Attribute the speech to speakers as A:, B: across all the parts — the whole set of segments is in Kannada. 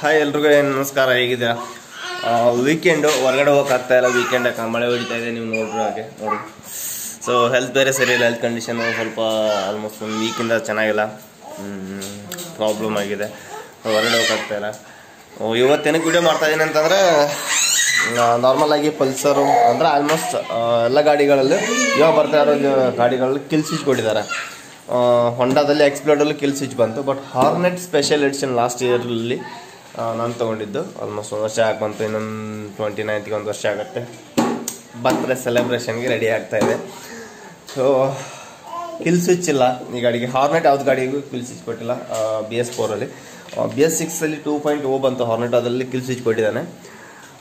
A: ಹಾಯ್ ಎಲ್ರಿಗೂ ನಮಸ್ಕಾರ, ಹೇಗಿದ್ದೀರಾ? ವೀಕೆಂಡು ಹೊರಗಡೆ ಹೋಗಕ್ಕಾಗ್ತಾ ಇಲ್ಲ. ವೀಕೆಂಡ್ ಯಾಕೆ ಮಳೆ ಹೊಡಿತಾ ಇದೆ, ನೀವು ನೋಡ್ರಿ ಹಾಗೆ, ನೋಡಿ. ಸೊ ಹೆಲ್ತ್ ಬೇರೆ ಸರಿ ಇಲ್ಲ ಹೆಲ್ತ್ ಕಂಡೀಷನು ಸ್ವಲ್ಪ ಆಲ್ಮೋಸ್ಟ್ ಒಂದು ವೀಕಿಂದ ಚೆನ್ನಾಗಿಲ್ಲ. ಪ್ರಾಬ್ಲಮ್ ಆಗಿದೆ. ಹೊರಗಡೆ ಹೋಗಕ್ಕಾಗ್ತಾ ಇಲ್ಲ. ಇವತ್ತೇನಕ್ಕೆ ವೀಡಿಯೋ ಮಾಡ್ತಾ ಇದ್ದೀನಿ ಅಂತಂದರೆ ನಾರ್ಮಲ್ ಆಗಿ ಪಲ್ಸರು, ಅಂದರೆ ಆಲ್ಮೋಸ್ಟ್ ಎಲ್ಲ ಗಾಡಿಗಳಲ್ಲಿ, ಇವಾಗ ಬರ್ತಾ ಇರೋ ಗಾಡಿಗಳಲ್ಲಿ ಕಿಲ್ ಸ್ವಿಚ್ ಕೊಟ್ಟಿದ್ದಾರೆ. ಹೊಂಡಾದಲ್ಲಿ ಎಕ್ಸ್ಪ್ಲೋರ್ಡಲ್ಲಿ ಕಿಲ್ ಸ್ವಿಚ್ ಬಂತು but Hornet special edition last ಇಯರಲ್ಲಿ ನಾನು ತೊಗೊಂಡಿದ್ದು. ಆಲ್ಮೋಸ್ಟ್ ಒಂದು ವರ್ಷ ಆಗಿ ಬಂತು ಇನ್ನೊಂದು ಟ್ವೆಂಟಿ ನೈನ್ತ್ಗೆ ಒಂದು ವರ್ಷ ಆಗುತ್ತೆ. ಬರ್ತ್ಡೇ ಸೆಲೆಬ್ರೇಷನ್ಗೆ ರೆಡಿ ಆಗ್ತಾ ಇದೆ. ಸೊ ಕಿಲ್ ಸ್ವಿಚ್ ಇಲ್ಲ. ಈ ಗಾಡಿಗೆ ಹಾರ್ನೆಟ್ ಯಾವ್ದು ಗಾಡಿಗೂ ಕಿಲ್ ಸ್ವಿಚ್ ಕೊಟ್ಟಿಲ್ಲ ಬಿ ಎಸ್ ಫೋರಲ್ಲಿ ಬಿ ಎಸ್ ಸಿಕ್ಸಲ್ಲಿ ಟೂ ಪಾಯಿಂಟ್ ಓ ಬಂತು ಹಾರ್ನೆಟ್ ಅದರಲ್ಲಿ ಕಿಲ್ ಸ್ವಿಚ್ ಕೊಟ್ಟಿದ್ದಾನೆ.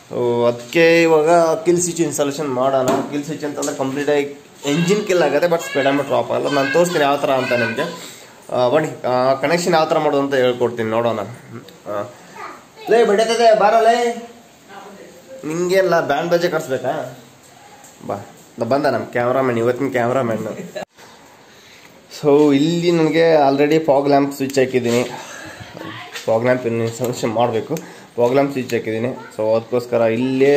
A: ಸೊ ಅದಕ್ಕೆ ಇವಾಗ ಕಿಲ್ ಸ್ವಿಚ್ ಇನ್ಸ್ಟಾಲೇಷನ್ ಮಾಡೋಣ. ಕಿಲ್ ಸ್ವಿಚ್ ಅಂತಂದ್ರೆ ಕಂಪ್ಲೀಟಾಗಿ ಎಂಜಿನ್ ಕಿಲ್ ಆಗುತ್ತೆ ಬಟ್ ಸ್ಪೀಡಾಮೀಟರ್ ಆಫ್ ಆಗಲ್ಲ. ನಾನು ತೋರಿಸ್ತೀನಿ ಯಾವ ಥರ ಅಂತ ನಿಮಗೆ. ಬನ್ನಿ ಕನೆಕ್ಷನ್ ಯಾವ ಥರ ಮಾಡೋದು ಅಂತ ಹೇಳ್ಕೊಡ್ತೀನಿ, ನೋಡೋಣ. ಲೇ ಬಡಿತದೆ ಬಾರಲೇ ನಿಂಗೆಲ್ಲ ಬ್ಯಾಂಡ್ ಬಜೆ ಕಟ್ಸ್ಬೇಕಾ ಬಾ ಬಂದ ನಮ್ಮ ಕ್ಯಾಮ್ರಾಮ್ಯಾನ್ ಇವತ್ತಿನ ಕ್ಯಾಮ್ರಾಮನ್ ಸೊ ಇಲ್ಲಿ ನನಗೆ ಆಲ್ರೆಡಿ ಫಾಗ್ ಲ್ಯಾಂಪ್ ಸ್ವಿಚ್ ಹಾಕಿದ್ದೀನಿ. ಫಾಗ್ ಲ್ಯಾಂಪ್ ಇನ್ಸ್ಟಾಲೇಷನ್ ಮಾಡಬೇಕು. ಫಾಗ್ ಲ್ಯಾಂಪ್ ಸ್ವಿಚ್ ಹಾಕಿದ್ದೀನಿ. ಸೊ ಅದಕ್ಕೋಸ್ಕರ ಇಲ್ಲೇ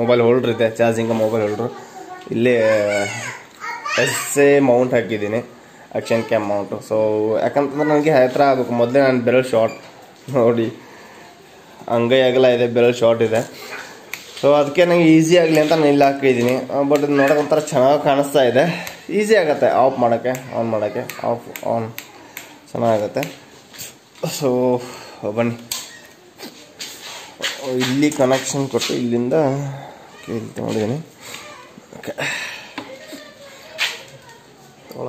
A: ಮೊಬೈಲ್ ಹೋಲ್ಡ್ರ್ ಇದೆ ಚಾರ್ಜಿಂಗ್ ಮೊಬೈಲ್ ಹೋಲ್ಡ್ರು ಇಲ್ಲೇ ಎಸ್ ಎ ಮೌಂಟ್ ಹಾಕಿದ್ದೀನಿ ಆಕ್ಷನ್ ಕ್ಯಾಮ್ ಮೌಂಟು. ಸೊ ಯಾಕಂತಂದ್ರೆ ನನಗೆ ಹತ್ರ ಆಗಬೇಕು. ಮೊದಲೇ ನಾನು ಬೆರಳು ಶಾರ್ಟ್ ನೋಡಿ. ಅಂಗೈ ಆಗಲ್ಲ, ಇದೆ ಬೆರಳು ಶಾರ್ಟ್ ಇದೆ. ಸೊ ಅದಕ್ಕೆ ನನಗೆ ಈಸಿ ಆಗಲಿ ಅಂತ ನಾನು ಇಲ್ಲಿ ಹಾಕಿದ್ದೀನಿ. ಬಟ್ ಇದು ನೋಡೋಕೆ ಒಂಥರ ಚೆನ್ನಾಗಿ ಕಾಣಿಸ್ತಾ ಇದೆ. ಈಸಿ ಆಗುತ್ತೆ ಆಫ್ ಮಾಡೋಕ್ಕೆ ಆನ್ ಮಾಡೋಕ್ಕೆ. Of on ಚೆನ್ನಾಗುತ್ತೆ. ಸೊ ಬನ್ನಿ. ಇಲ್ಲಿ ಕನೆಕ್ಷನ್ ಕೊಟ್ಟು ಇಲ್ಲಿಂದ ನೋಡಿದ್ದೀನಿ ತಗೊಂಡಿದ್ದೀನಿ. ಓಕೆ ತಗೊಳ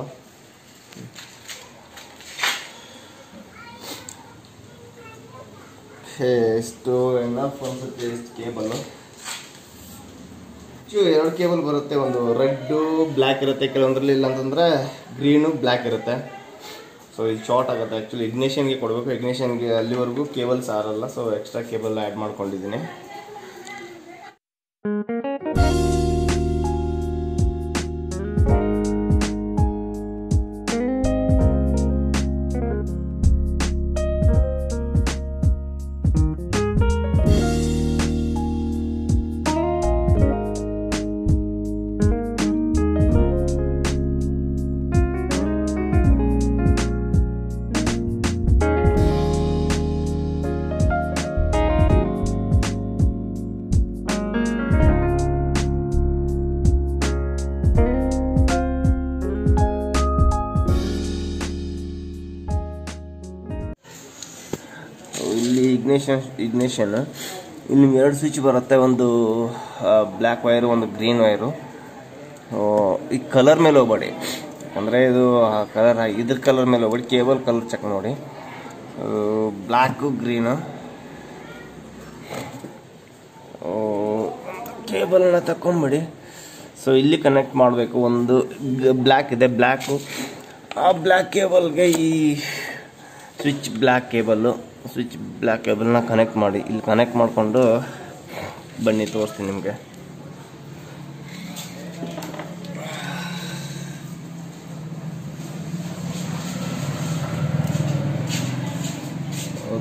A: ಎಷ್ಟು ಫೋನ್ ಅನ್ಸುತ್ತೆ ಎಷ್ಟು ಕೇಬಲ್ಲು ಎರಡು ಕೇಬಲ್ ಬರುತ್ತೆ ಒಂದು ರೆಡ್ಡು ಬ್ಲ್ಯಾಕ್ ಇರುತ್ತೆ ಕೆಲವೊಂದ್ರಲ್ಲಿ ಇಲ್ಲ ಅಂತಂದರೆ ಗ್ರೀನು ಬ್ಲ್ಯಾಕ್ ಇರುತ್ತೆ ಸೊ ಇದು ಶಾರ್ಟ್ ಆಗುತ್ತೆ ಆ್ಯಕ್ಚುಲಿ ಇಗ್ನೇಷನ್ಗೆ ಕೊಡಬೇಕು ಇಗ್ನೇಷನ್ಗೆ ಅಲ್ಲಿವರೆಗೂ ಕೇಬಲ್ ಸಾರಲ್ಲ ಸೊ ಎಕ್ಸ್ಟ್ರಾ ಕೇಬಲ್ ಆ್ಯಡ್ ಮಾಡ್ಕೊಂಡಿದ್ದೀನಿ ಇಗ್ನೇಷನ್ ಇಗ್ನಿಷನ್ ಇಲ್ಲಿ ನಿಮ್ಗೆ ಎರಡು ಸ್ವಿಚ್ ಬರುತ್ತೆ. ಒಂದು ಬ್ಲ್ಯಾಕ್ ವೈರು ಒಂದು ಗ್ರೀನ್ ವೈರು ಈ ಕಲರ್ ಮೇಲೆ ಹೋಗ್ಬೇಡಿ. ಅಂದರೆ ಇದು ಕಲರ್ ಇದ್ರ ಕಲರ್ ಮೇಲೆ ಹೋಗ್ಬೇಡಿ. ಕೇಬಲ್ ಕಲರ್ ಚೆಕ್ ನೋಡಿ ಬ್ಲ್ಯಾಕು ಗ್ರೀನು ಕೇಬಲ್ನ ತಗೊಂಬಿಡಿ ಸೊ ಇಲ್ಲಿ ಕನೆಕ್ಟ್ ಮಾಡಬೇಕು. ಒಂದು ಬ್ಲ್ಯಾಕ್ ಇದೆ. ಬ್ಲ್ಯಾಕು ಆ ಬ್ಲ್ಯಾಕ್ ಕೇಬಲ್ಗೆ ಈ switch black cable switch black ಕೇಬಲ್ನ connect ಮಾಡಿ. ಇಲ್ಲಿ ಕನೆಕ್ಟ್ ಮಾಡಿಕೊಂಡು ಬನ್ನಿ ತೋರಿಸ್ತೀನಿ ನಿಮಗೆ.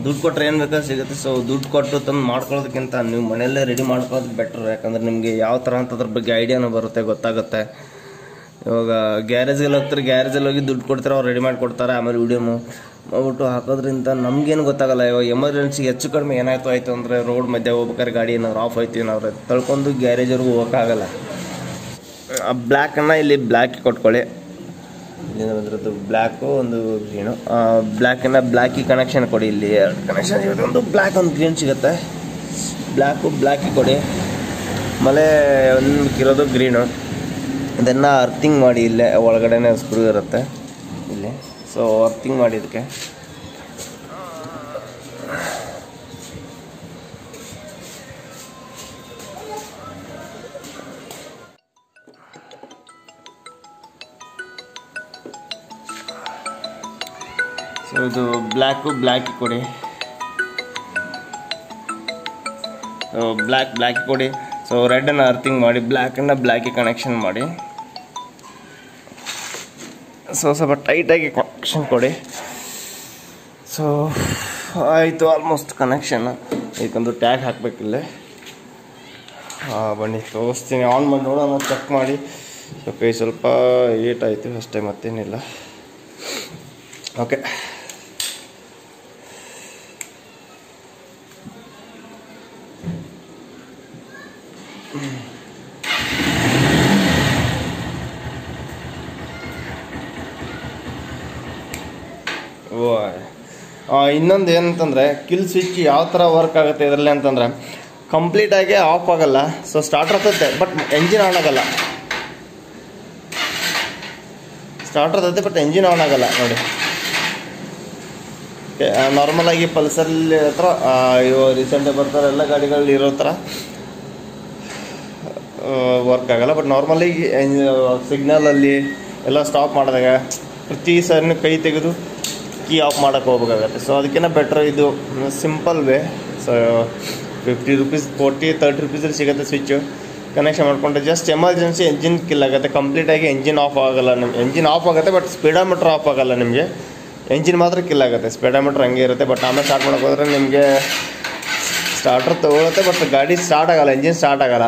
A: ದುಡ್ಡು ಕೊಟ್ಟರೆ ಏನು ಬೇಕಾದ್ರೆ ಸಿಗುತ್ತೆ. ಸೊ ದುಡ್ಡು ಕೊಟ್ಟು ತಂದು ಮಾಡ್ಕೊಳ್ಳೋದಕ್ಕಿಂತ ನೀವು ಮನೆಯಲ್ಲೇ ರೆಡಿ ಮಾಡ್ಕೊಳ್ಳೋದು ಬೆಟ್ರ್ ಯಾಕಂದ್ರೆ ನಿಮಗೆ ಯಾವ ಥರ ಅಂತದ್ರ ಬಗ್ಗೆ ಐಡಿಯಾನೂ ಬರುತ್ತೆ, ಗೊತ್ತಾಗುತ್ತೆ. ಇವಾಗ ಗ್ಯಾರೇಜ್ಗೆಲ್ಲ ಹೋಗ್ತಾರೆ ಗ್ಯಾರೇಜಲ್ಲಿ ಹೋಗಿ ದುಡ್ಡು ಕೊಡ್ತಾರೆ, ಅವ್ರು ರೆಡಿ ಮಾಡಿ ಕೊಡ್ತಾರೆ ಆಮೇಲೆ ವಿಡಿಯೋ ಮಾಡ್ಬಿಟ್ಟು ಹಾಕೋದ್ರಿಂದ ನಮಗೇನು ಗೊತ್ತಾಗಲ್ಲ, ಇವಾಗ ಎಮರ್ಜೆನ್ಸಿ ಹೆಚ್ಚು ಕಡಿಮೆ ಏನಾಯ್ತು, ಆಯಿತು ಅಂದರೆ ರೋಡ್ ಮಧ್ಯೆ ಹೋಗ್ಬೇಕಾದ್ರೆ ಗಾಡಿ ಏನಾದ್ರು ಆಫ್ ಆಯ್ತು ಏನಾದ್ರು ತಳ್ಕೊಂಡು ಗ್ಯಾರೇಜ್ವರೆಗೂ ಹೋಗೋಕ್ಕಾಗಲ್ಲ. ಆ ಬ್ಲ್ಯಾಕನ್ನು ಇಲ್ಲಿ ಬ್ಲ್ಯಾಕ್ ಕೊಟ್ಕೊಳ್ಳಿ. ಇಲ್ಲಿಂದ ಬಂದಿರೋದು ಬ್ಲ್ಯಾಕು ಒಂದು ಗ್ರೀನು ಬ್ಲ್ಯಾಕನ್ನು ಬ್ಲ್ಯಾಕಿಗೆ ಕನೆಕ್ಷನ್ ಕೊಡಿ, ಇಲ್ಲಿ ಎರಡು ಕನೆಕ್ಷನ್ ಇರೋದು ಒಂದು ಬ್ಲ್ಯಾಕ್ ಒಂದು ಗ್ರೀನ್ ಸಿಗುತ್ತೆ. ಬ್ಲ್ಯಾಕು ಬ್ಲ್ಯಾಕಿಗೆ ಕೊಡಿ. ಆಮೇಲೆ ಇರೋದು ಗ್ರೀನು ಇದನ್ನು ಅರ್ಥಿಂಗ್ ಮಾಡಿ ಇಲ್ಲೇ ಒಳಗಡೆನೆ ಸ್ಕ್ರೂ ಇರುತ್ತೆ, ಇಲ್ಲಿ. ಸೊ ಅರ್ಥಿಂಗ್ ಮಾಡಿ ಇದಕ್ಕೆ. ಸೊ ಇದು ಬ್ಲ್ಯಾಕು ಬ್ಲ್ಯಾಕ್ ಕೊಡಿ. ಬ್ಲ್ಯಾಕ್ ಬ್ಲ್ಯಾಕ್ ಕೊಡಿ. ಸೊ ಅನ್ನ ಅರ್ಥಿಂಗ್ ಮಾಡಿ ಬ್ಲ್ಯಾಕನ್ನು ಬ್ಲ್ಯಾಕಿಗೆ ಕನೆಕ್ಷನ್ ಮಾಡಿ. ಸೊ ಸ್ವಲ್ಪ ಟೈಟಾಗಿ ಕನೆಕ್ಷನ್ ಕೊಡಿ. ಸೊ ಆಯಿತು ಆಲ್ಮೋಸ್ಟ್ ಕನೆಕ್ಷನ್ ಇದಕ್ಕೊಂದು ಟ್ಯಾಗ್ ಹಾಕ್ಬೇಕಿಲ್ಲ ಬನ್ನಿ, ತೋರಿಸ್ತೀನಿ. ಆನ್ ಮಾಡಿ ನೋಡೋಣ ಚೆಕ್ ಮಾಡಿ. ಸ್ವಲ್ಪ ಏಟ್ ಆಯಿತು, ಅಷ್ಟೇ ಮತ್ತೇನಿಲ್ಲ. ಓಕೆ ಇನ್ನೊಂದು ಏನಂತಂದರೆ, ಕಿಲ್ ಸ್ವಿಚ್ ಯಾವ ಥರ ವರ್ಕ್ ಆಗುತ್ತೆ ಇದರಲ್ಲಿ ಅಂತಂದರೆ ಕಂಪ್ಲೀಟಾಗಿ ಆಫ್ ಆಗಲ್ಲ ಸೊ ಸ್ಟಾರ್ಟ್ ಆಗ್ತೈತೆ ಬಟ್ ಎಂಜಿನ್ ಆನ್ ಆಗಲ್ಲ. ಸ್ಟಾರ್ಟ್ ಆಗ್ತೈತೆ ಬಟ್ ಎಂಜಿನ್ ಆನ್ ಆಗಲ್ಲ, ನೋಡಿ. ನಾರ್ಮಲ್ ಆಗಿ ಪಲ್ಸರ್ ಹತ್ರ ಇವು ರೀಸೆಂಟಾಗಿ ಬರ್ತಾರೆ, ಎಲ್ಲ ಗಾಡಿಗಳಲ್ಲಿ ಇರೋ ಥರ ವರ್ಕ್ ಆಗಲ್ಲ ಬಟ್ ನಾರ್ಮಲಿ ಸಿಗ್ನಲಲ್ಲಿ ಎಲ್ಲ ಸ್ಟಾಪ್ ಮಾಡಿದಾಗ ಪ್ರತಿ ಸರ್ನ ಕೈ ತೆಗೆದು ಕೀ ಆಫ್ ಮಾಡೋಕ್ಕೆ ಹೋಗ್ಬೇಕಾಗತ್ತೆ. ಸೊ ಅದಕ್ಕಿಂತ ಬೆಟ್ರ್ ಇದು simple way so fifty rupees forty thirty ರುಪೀಸಲ್ಲಿ ಸಿಗುತ್ತೆ ಸ್ವಿಚ್ಚು ಕನೆಕ್ಷನ್ ಮಾಡಿಕೊಂಡ್ರೆ ಜಸ್ಟ್ ಎಮರ್ಜೆನ್ಸಿ ಎಂಜಿನ್ ಕಿಲ್ ಆಗುತ್ತೆ. ಕಂಪ್ಲೀಟಾಗಿ ಎಂಜಿನ್ ಆಫ್ ಆಗಲ್ಲ ನಿಮ್ಗೆ. ಎಂಜಿನ್ ಆಫ್ ಆಗುತ್ತೆ ಬಟ್ ಸ್ಪೀಡೋಮೀಟ್ರ್ ಆಫ್ ಆಗಲ್ಲ ನಿಮಗೆ. ಎಂಜಿನ್ ಮಾತ್ರ ಕಿಲ್ ಆಗುತ್ತೆ. ಸ್ಪೀಡೋಮೀಟ್ರ್ ಹಂಗೆ ಇರುತ್ತೆ ಬಟ್ ಆಮೇಲೆ ಸ್ಟಾರ್ಟ್ ಮಾಡೋಕೆ ಹೋದ್ರೆ ನಿಮಗೆ ಸ್ಟಾರ್ಟರ್ ತೊಗೊಳುತ್ತೆ ಬಟ್ ಗಾಡಿ ಸ್ಟಾರ್ಟ್ ಆಗಲ್ಲ ಎಂಜಿನ್ ಸ್ಟಾರ್ಟ್ ಆಗಲ್ಲ.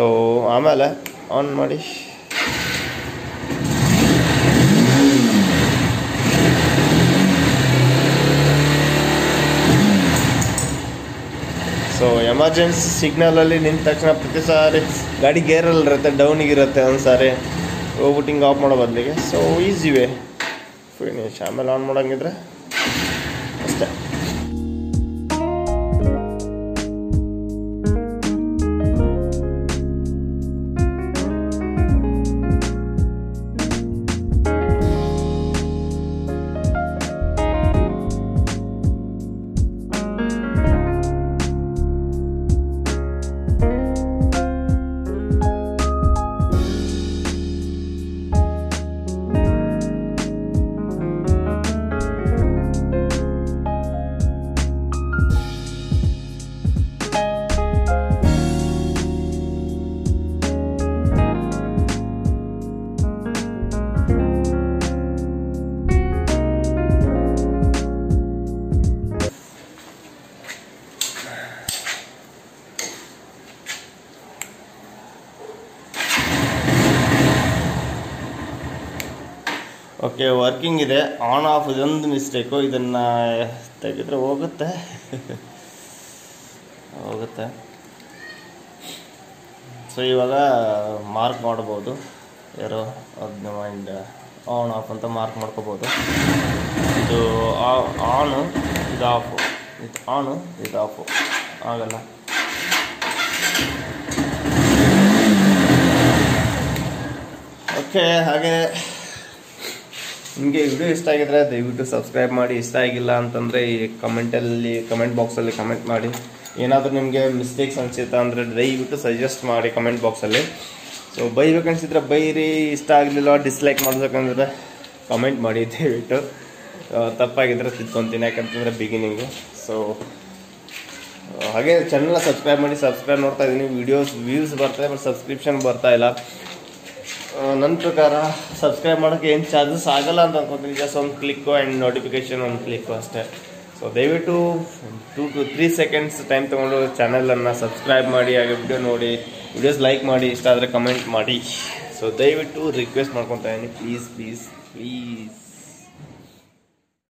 A: ಸೊ ಆಮೇಲೆ ಆನ್ ಮಾಡಿ. ಸೊ ಎಮರ್ಜೆನ್ಸಿ ಸಿಗ್ನಲಲ್ಲಿ ನಿಂತ ತಕ್ಷಣ ಪ್ರತಿ ಸಾರಿ ಗಾಡಿ ಗೇರಲ್ಲಿ ಇರುತ್ತೆ ಡೌನಿಗೆ ಇರುತ್ತೆ ಒಂದು ಸಾರಿ. ಹೋಗ್ಬಿಟ್ಟು ಹಿಂಗೆ ಆಫ್ ಮಾಡೋ ಬದಲಿಗೆ. ಸೊ ಈಸಿ ವೇ ಫಿನಿಶ್ ಆಮೇಲೆ ಆನ್ ಮಾಡೋಂಗಿದ್ರೆ ಅಷ್ಟೇ. ಓಕೆ ವರ್ಕಿಂಗ್ ಇದೆ. ಆನ್ ಆಫ್ ಇದೊಂದು ಮಿಸ್ಟೇಕು ಇದನ್ನು ತೆಗೆದ್ರೆ ಹೋಗುತ್ತೆ. ಹೋಗುತ್ತೆ. ಸೊ ಇವಾಗ ಮಾರ್ಕ್ ಮಾಡ್ಬೋದು. ಯಾರೋ ಅದನ್ನ ಮೈಂಡ್ ಆನ್ ಆಫ್ ಅಂತ ಮಾರ್ಕ್ ಮಾಡ್ಕೋಬೋದು. ಇದು ಆನು ಇದು ಆಫು ಇದು ಆನು ಇದು ಆಫು ಆಗಲ್ಲ. ಓಕೆ ಹಾಗೆ ನಿಮಗೆ ವಿಡಿಯೋ ಇಷ್ಟ ಆಗಿದ್ರೆ ದಯವಿಟ್ಟು ಸಬ್ಸ್ಕ್ರೈಬ್ ಮಾಡಿ. ಇಷ್ಟ ಆಗಿಲ್ಲ ಅಂತಂದರೆ ಈ ಕಮೆಂಟಲ್ಲಿ ಕಮೆಂಟ್ ಬಾಕ್ಸಲ್ಲಿ ಕಮೆಂಟ್ ಮಾಡಿ. ಏನಾದರೂ ನಿಮಗೆ ಮಿಸ್ಟೇಕ್ಸ್ ಅನಿಸುತ್ತಾ ಅಂದರೆ ದಯವಿಟ್ಟು ಸಜೆಸ್ಟ್ ಮಾಡಿ ಕಮೆಂಟ್ ಬಾಕ್ಸಲ್ಲಿ ಸೊ ಬೈಬೇಕನ್ಸಿದ್ರೆ ಬೈರಿ. ಇಷ್ಟ ಆಗಲಿಲ್ಲ ಡಿಸ್ಲೈಕ್ ಮಾಡಬೇಕಂದ್ರೆ ಕಮೆಂಟ್ ಮಾಡಿ ದಯವಿಟ್ಟು. ತಪ್ಪಾಗಿದ್ದರೆ ತಿದ್ಕೊಂತೀನಿ. ಯಾಕಂತಂದರೆ ಬಿಗಿನಿಂಗು ಸೊ ಹಾಗೆ ಚಾನಲ್ನ ಸಬ್ಸ್ಕ್ರೈಬ್ ಮಾಡಿ. ಸಬ್ಸ್ಕ್ರೈಬ್ ನೋಡ್ತಾ ಇದ್ದೀನಿ ವೀಡಿಯೋಸ್ ವ್ಯೂಸ್ ಬರ್ತಾಯಿದೆ ಬಟ್ ಸಬ್ಸ್ಕ್ರಿಪ್ಷನ್ ಬರ್ತಾ ಇಲ್ಲ. ನನ್ನ ಪ್ರಕಾರ ಸಬ್ಸ್ಕ್ರೈಬ್ ಮಾಡೋಕ್ಕೆ ಏನು ಚಾರ್ಜಸ್ ಆಗಲ್ಲ ಅಂತ ಅನ್ಕೊತೀನಿ. ಜಸ್ಟ್ ಒಂದು ಕ್ಲಿಕ್ಕು ಆ್ಯಂಡ್ ನೋಟಿಫಿಕೇಶನ್ ಒಂದು ಕ್ಲಿಕ್ಕು ಅಷ್ಟೇ. ಸೊ ದಯವಿಟ್ಟು two to three seconds time ತೊಗೊಂಡು ಚಾನಲನ್ನು ಸಬ್ಸ್ಕ್ರೈಬ್ ಮಾಡಿ, ಹಾಗೆ ವಿಡಿಯೋ ನೋಡಿ. ವಿಡಿಯೋಸ್ ಲೈಕ್ ಮಾಡಿ, ಇಷ್ಟ ಆದರೆ ಕಮೆಂಟ್ ಮಾಡಿ. ಸೊ ದಯವಿಟ್ಟು ರಿಕ್ವೆಸ್ಟ್ ಮಾಡ್ಕೊತಾ ಇದ್ದೀನಿ ಪ್ಲೀಸ್ ಪ್ಲೀಸ್ ಪ್ಲೀಸ್